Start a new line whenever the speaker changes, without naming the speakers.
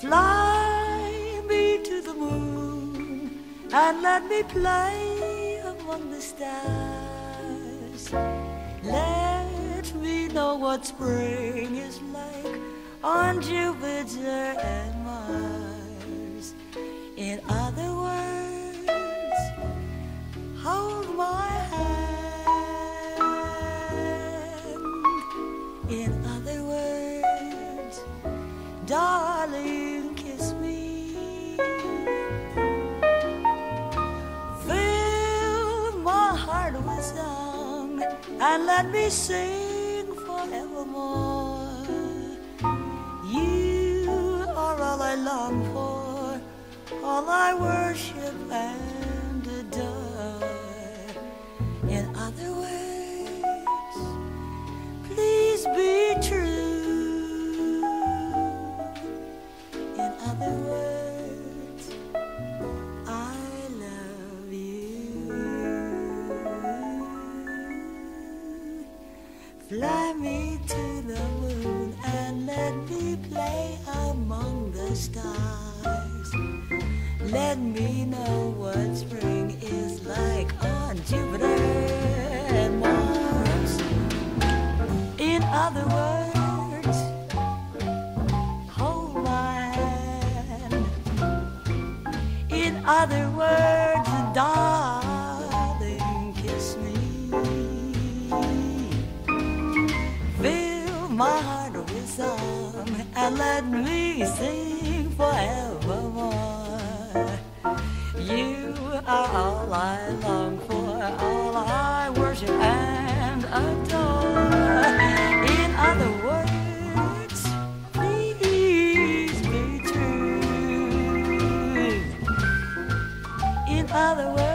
Fly me to the moon and let me play among the stars. Let me know what spring is like on Jupiter and Mars. In other words, hold my hand. In other and let me sing forevermore. You are all I long for, all I worship Fly me to the moon and let me play among the stars. Let me know what spring is like on Jupiter and Mars. In other words, hold my hand. In other words, my heart will song and let me sing forevermore. You are all I long for, all I worship and adore. In other words, please be true. In other words,